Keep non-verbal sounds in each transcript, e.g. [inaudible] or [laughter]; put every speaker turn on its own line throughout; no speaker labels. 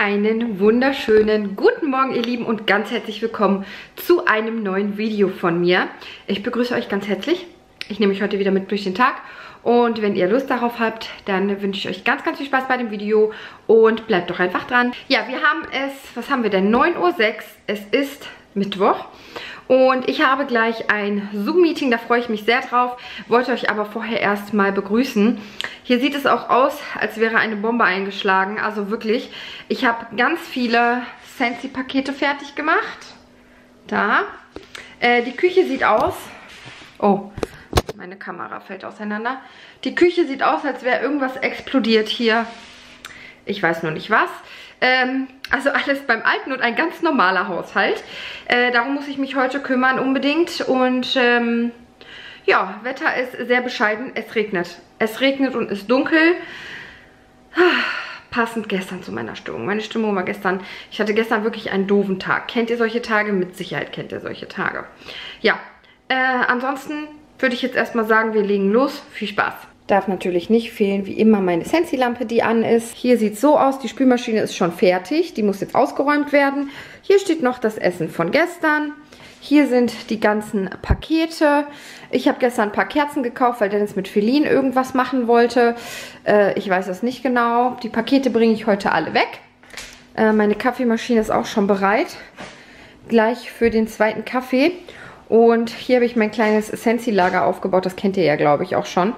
Einen wunderschönen guten Morgen, ihr Lieben, und ganz herzlich willkommen zu einem neuen Video von mir. Ich begrüße euch ganz herzlich. Ich nehme euch heute wieder mit durch den Tag. Und wenn ihr Lust darauf habt, dann wünsche ich euch ganz, ganz viel Spaß bei dem Video und bleibt doch einfach dran. Ja, wir haben es, was haben wir denn? 9.06 Uhr. Es ist Mittwoch. Und ich habe gleich ein Zoom-Meeting, da freue ich mich sehr drauf. Wollte euch aber vorher erstmal begrüßen. Hier sieht es auch aus, als wäre eine Bombe eingeschlagen. Also wirklich, ich habe ganz viele Sensi-Pakete fertig gemacht. Da. Äh, die Küche sieht aus... Oh, meine Kamera fällt auseinander. Die Küche sieht aus, als wäre irgendwas explodiert hier. Ich weiß nur nicht was. Ähm, also alles beim Alten und ein ganz normaler Haushalt. Äh, darum muss ich mich heute kümmern unbedingt. Und ähm, ja, Wetter ist sehr bescheiden. Es regnet. Es regnet und ist dunkel. Passend gestern zu meiner Stimmung. Meine Stimmung war gestern, ich hatte gestern wirklich einen doofen Tag. Kennt ihr solche Tage? Mit Sicherheit kennt ihr solche Tage. Ja, äh, ansonsten würde ich jetzt erstmal sagen, wir legen los. Viel Spaß. Darf natürlich nicht fehlen, wie immer, meine Sensi-Lampe, die an ist. Hier sieht es so aus, die Spülmaschine ist schon fertig. Die muss jetzt ausgeräumt werden. Hier steht noch das Essen von gestern. Hier sind die ganzen Pakete. Ich habe gestern ein paar Kerzen gekauft, weil Dennis mit Feline irgendwas machen wollte. Äh, ich weiß es nicht genau. Die Pakete bringe ich heute alle weg. Äh, meine Kaffeemaschine ist auch schon bereit. Gleich für den zweiten Kaffee. Und hier habe ich mein kleines Sensi-Lager aufgebaut. Das kennt ihr ja, glaube ich, auch schon.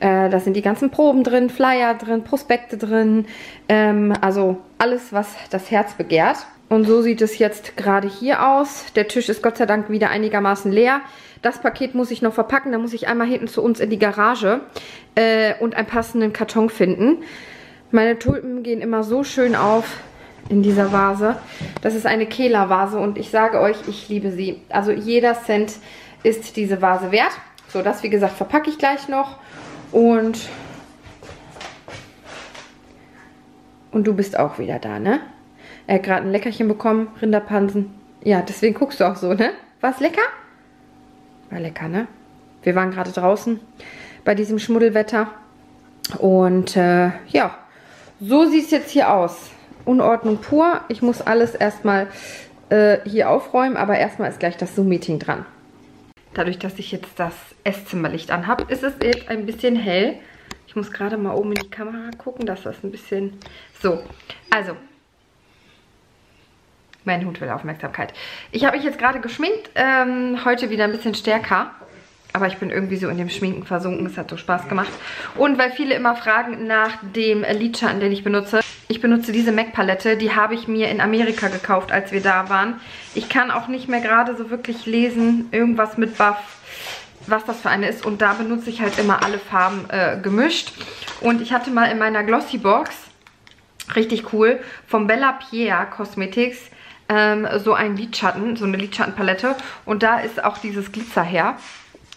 Äh, da sind die ganzen Proben drin, Flyer drin, Prospekte drin. Ähm, also alles, was das Herz begehrt. Und so sieht es jetzt gerade hier aus. Der Tisch ist Gott sei Dank wieder einigermaßen leer. Das Paket muss ich noch verpacken. Da muss ich einmal hinten zu uns in die Garage äh, und einen passenden Karton finden. Meine Tulpen gehen immer so schön auf in dieser Vase. Das ist eine Kehler-Vase und ich sage euch, ich liebe sie. Also jeder Cent ist diese Vase wert. So, das wie gesagt verpacke ich gleich noch. Und, und du bist auch wieder da, ne? Er hat gerade ein Leckerchen bekommen, Rinderpansen. Ja, deswegen guckst du auch so, ne? War es lecker? War lecker, ne? Wir waren gerade draußen bei diesem Schmuddelwetter. Und äh, ja, so sieht es jetzt hier aus. Unordnung pur. Ich muss alles erstmal äh, hier aufräumen, aber erstmal ist gleich das Zoom-Meeting dran. Dadurch, dass ich jetzt das Esszimmerlicht anhabe, ist es jetzt ein bisschen hell. Ich muss gerade mal oben in die Kamera gucken, dass das ein bisschen... So, also. Mein Hund will Aufmerksamkeit. Ich habe mich jetzt gerade geschminkt. Ähm, heute wieder ein bisschen stärker. Aber ich bin irgendwie so in dem Schminken versunken. Es hat so Spaß gemacht. Und weil viele immer fragen nach dem Lidschatten, den ich benutze. Ich benutze diese MAC-Palette. Die habe ich mir in Amerika gekauft, als wir da waren. Ich kann auch nicht mehr gerade so wirklich lesen. Irgendwas mit Buff was das für eine ist. Und da benutze ich halt immer alle Farben äh, gemischt. Und ich hatte mal in meiner Glossy Box, richtig cool, vom Bella Pierre Cosmetics, ähm, so einen Lidschatten, so eine Lidschattenpalette. Und da ist auch dieses Glitzer her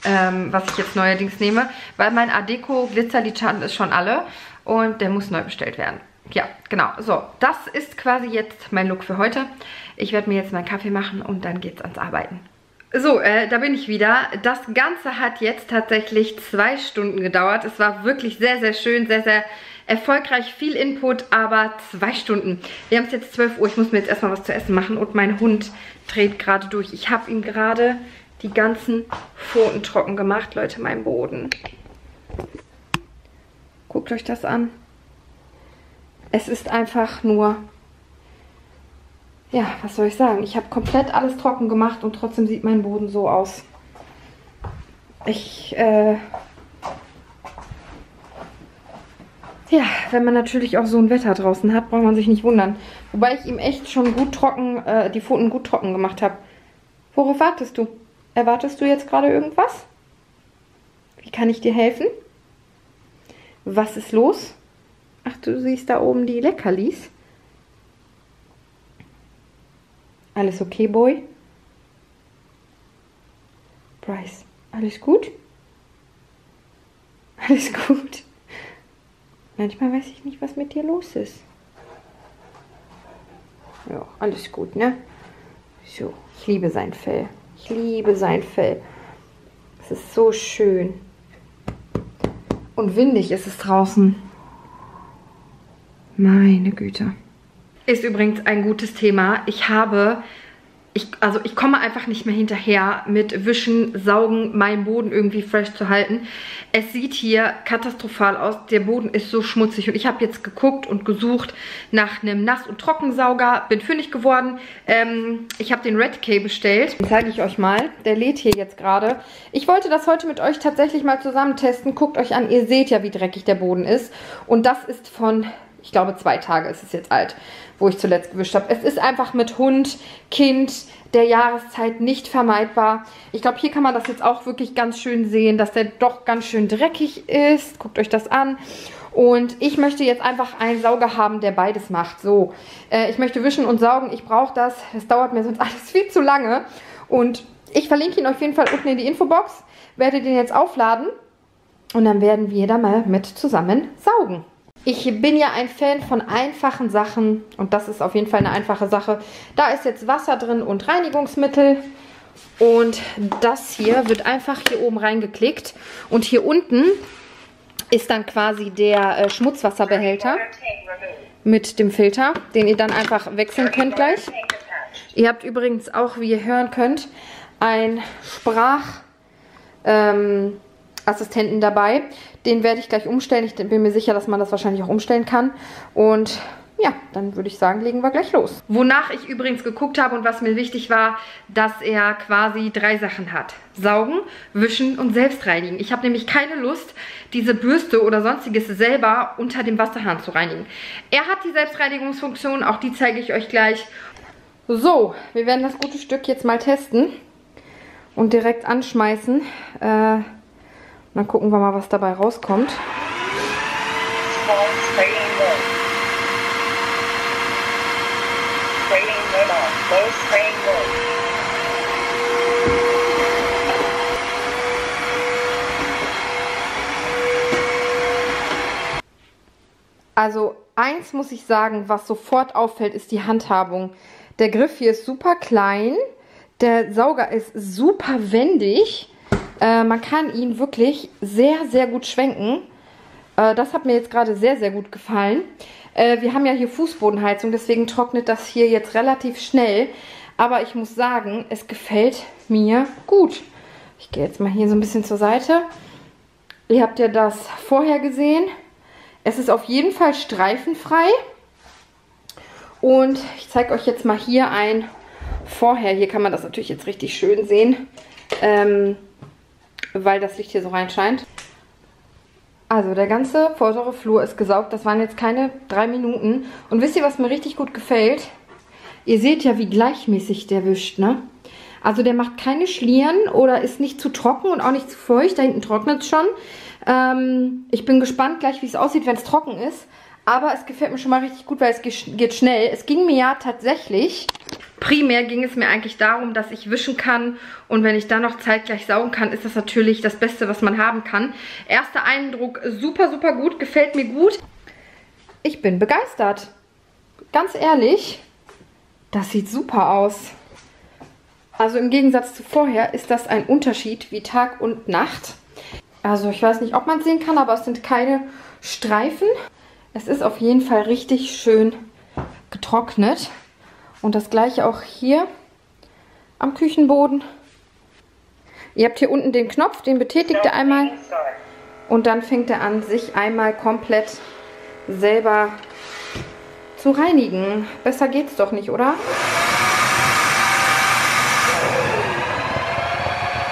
ähm, was ich jetzt neuerdings nehme, weil mein Adeco Glitzerlidschatten ist schon alle und der muss neu bestellt werden. Ja, genau. So, das ist quasi jetzt mein Look für heute. Ich werde mir jetzt meinen Kaffee machen und dann geht's ans Arbeiten. So, äh, da bin ich wieder. Das Ganze hat jetzt tatsächlich zwei Stunden gedauert. Es war wirklich sehr, sehr schön, sehr, sehr erfolgreich, viel Input, aber zwei Stunden. Wir haben es jetzt 12 Uhr, ich muss mir jetzt erstmal was zu essen machen und mein Hund dreht gerade durch. Ich habe ihn gerade die ganzen Pfoten trocken gemacht, Leute, mein Boden. Guckt euch das an. Es ist einfach nur, ja, was soll ich sagen? Ich habe komplett alles trocken gemacht und trotzdem sieht mein Boden so aus. Ich, äh, ja, wenn man natürlich auch so ein Wetter draußen hat, braucht man sich nicht wundern. Wobei ich ihm echt schon gut trocken, äh, die Pfoten gut trocken gemacht habe. Worauf wartest du? Erwartest du jetzt gerade irgendwas? Wie kann ich dir helfen? Was ist los? Ach, du siehst da oben die Leckerlis. Alles okay, Boy? Bryce, alles gut? [laughs] Alles gut? Manchmal weiß ich nicht, was mit dir los ist. Ja, alles gut, ne? So, ich liebe sein Fell. Ich liebe sein Fell. Es ist so schön. Und windig ist es draußen. Meine Güte. ist übrigens ein gutes Thema. Ich habe ich, also ich komme einfach nicht mehr hinterher mit Wischen, Saugen, meinen Boden irgendwie fresh zu halten. Es sieht hier katastrophal aus. Der Boden ist so schmutzig und ich habe jetzt geguckt und gesucht nach einem Nass- und Trockensauger. Bin fündig geworden. Ähm, ich habe den Red K bestellt. Den zeige ich euch mal. Der lädt hier jetzt gerade. Ich wollte das heute mit euch tatsächlich mal zusammen testen. Guckt euch an. Ihr seht ja, wie dreckig der Boden ist. Und das ist von ich glaube zwei Tage ist es jetzt alt, wo ich zuletzt gewischt habe. Es ist einfach mit Hund, Kind, der Jahreszeit nicht vermeidbar. Ich glaube, hier kann man das jetzt auch wirklich ganz schön sehen, dass der doch ganz schön dreckig ist. Guckt euch das an. Und ich möchte jetzt einfach einen Sauger haben, der beides macht. So, äh, ich möchte wischen und saugen. Ich brauche das. Das dauert mir sonst [laughs] alles viel zu lange. Und ich verlinke ihn auf jeden Fall unten in die Infobox. Werde den jetzt aufladen. Und dann werden wir da mal mit zusammen saugen. Ich bin ja ein Fan von einfachen Sachen und das ist auf jeden Fall eine einfache Sache. Da ist jetzt Wasser drin und Reinigungsmittel und das hier wird einfach hier oben reingeklickt und hier unten ist dann quasi der äh, Schmutzwasserbehälter mit dem Filter, den ihr dann einfach wechseln könnt gleich. Ihr habt übrigens auch, wie ihr hören könnt, ein Sprach... Ähm, Assistenten dabei. Den werde ich gleich umstellen. Ich bin mir sicher, dass man das wahrscheinlich auch umstellen kann. Und ja, dann würde ich sagen, legen wir gleich los. Wonach ich übrigens geguckt habe und was mir wichtig war, dass er quasi drei Sachen hat. Saugen, wischen und selbstreinigen. Ich habe nämlich keine Lust, diese Bürste oder sonstiges selber unter dem Wasserhahn zu reinigen. Er hat die Selbstreinigungsfunktion, auch die zeige ich euch gleich. So, wir werden das gute Stück jetzt mal testen und direkt anschmeißen. Äh, dann gucken wir mal, was dabei rauskommt. Also eins muss ich sagen, was sofort auffällt, ist die Handhabung. Der Griff hier ist super klein, der Sauger ist super wendig äh, man kann ihn wirklich sehr, sehr gut schwenken. Äh, das hat mir jetzt gerade sehr, sehr gut gefallen. Äh, wir haben ja hier Fußbodenheizung, deswegen trocknet das hier jetzt relativ schnell. Aber ich muss sagen, es gefällt mir gut. Ich gehe jetzt mal hier so ein bisschen zur Seite. Ihr habt ja das vorher gesehen. Es ist auf jeden Fall streifenfrei. Und ich zeige euch jetzt mal hier ein Vorher. Hier kann man das natürlich jetzt richtig schön sehen. Ähm, weil das Licht hier so reinscheint. Also der ganze vordere Flur ist gesaugt. Das waren jetzt keine drei Minuten. Und wisst ihr, was mir richtig gut gefällt? Ihr seht ja, wie gleichmäßig der wischt, ne? Also der macht keine Schlieren oder ist nicht zu trocken und auch nicht zu feucht. Da hinten trocknet es schon. Ähm, ich bin gespannt gleich, wie es aussieht, wenn es trocken ist. Aber es gefällt mir schon mal richtig gut, weil es geht schnell. Es ging mir ja tatsächlich Primär ging es mir eigentlich darum, dass ich wischen kann und wenn ich dann noch zeitgleich saugen kann, ist das natürlich das Beste, was man haben kann. Erster Eindruck super, super gut, gefällt mir gut. Ich bin begeistert. Ganz ehrlich, das sieht super aus. Also im Gegensatz zu vorher ist das ein Unterschied wie Tag und Nacht. Also ich weiß nicht, ob man es sehen kann, aber es sind keine Streifen. Es ist auf jeden Fall richtig schön getrocknet. Und das gleiche auch hier am Küchenboden. Ihr habt hier unten den Knopf, den betätigt ihr einmal. Und dann fängt er an, sich einmal komplett selber zu reinigen. Besser geht's doch nicht, oder?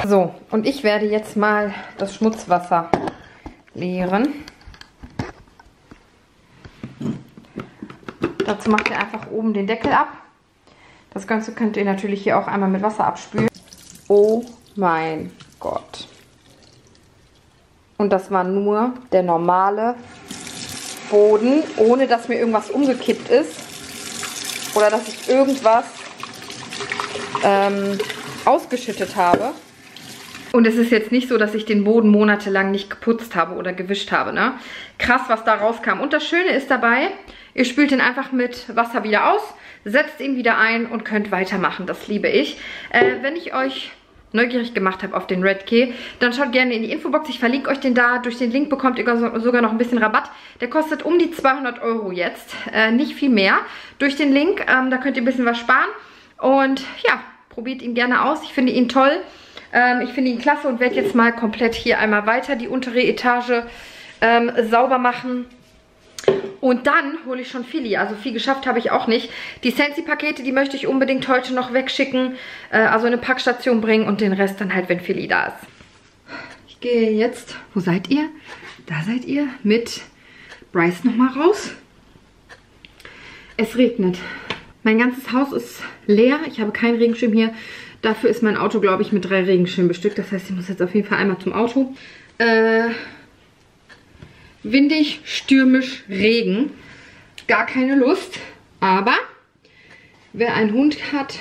So, und ich werde jetzt mal das Schmutzwasser leeren. Dazu macht ihr einfach oben den Deckel ab. Das Ganze könnt ihr natürlich hier auch einmal mit Wasser abspülen. Oh mein Gott. Und das war nur der normale Boden, ohne dass mir irgendwas umgekippt ist. Oder dass ich irgendwas ähm, ausgeschüttet habe. Und es ist jetzt nicht so, dass ich den Boden monatelang nicht geputzt habe oder gewischt habe. Ne? Krass, was da rauskam. Und das Schöne ist dabei, ihr spült ihn einfach mit Wasser wieder aus setzt ihn wieder ein und könnt weitermachen. Das liebe ich. Äh, wenn ich euch neugierig gemacht habe auf den Red Key, dann schaut gerne in die Infobox. Ich verlinke euch den da. Durch den Link bekommt ihr sogar noch ein bisschen Rabatt. Der kostet um die 200 Euro jetzt. Äh, nicht viel mehr. Durch den Link, ähm, da könnt ihr ein bisschen was sparen. Und ja, probiert ihn gerne aus. Ich finde ihn toll. Ähm, ich finde ihn klasse und werde jetzt mal komplett hier einmal weiter die untere Etage ähm, sauber machen. Und dann hole ich schon Philly. Also viel geschafft habe ich auch nicht. Die Sensi-Pakete, die möchte ich unbedingt heute noch wegschicken. Äh, also eine Packstation bringen und den Rest dann halt, wenn Philly da ist. Ich gehe jetzt, wo seid ihr? Da seid ihr mit Bryce nochmal raus. Es regnet. Mein ganzes Haus ist leer. Ich habe keinen Regenschirm hier. Dafür ist mein Auto, glaube ich, mit drei Regenschirmen bestückt. Das heißt, ich muss jetzt auf jeden Fall einmal zum Auto. Äh, windig, stürmisch, Regen. Gar keine Lust. Aber wer einen Hund hat,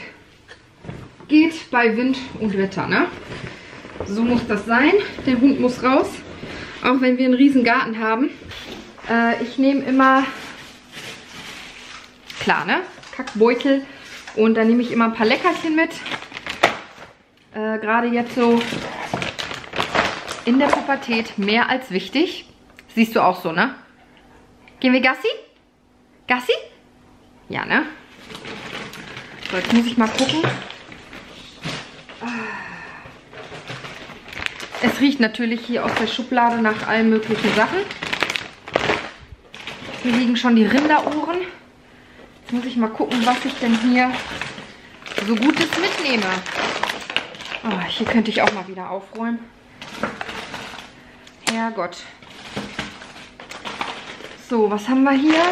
geht bei Wind und Wetter, ne? So muss das sein. Der Hund muss raus. Auch wenn wir einen riesen Garten haben. Äh, ich nehme immer, klar, ne? Kackbeutel. Und dann nehme ich immer ein paar Leckerchen mit. Äh, Gerade jetzt so in der Pubertät mehr als wichtig. Siehst du auch so, ne? Gehen wir Gassi? Gassi? Ja, ne? So, jetzt muss ich mal gucken. Es riecht natürlich hier aus der Schublade nach allen möglichen Sachen. Hier liegen schon die Rinderohren. Jetzt muss ich mal gucken, was ich denn hier so Gutes mitnehme. Oh, hier könnte ich auch mal wieder aufräumen. Herrgott. So, was haben wir hier?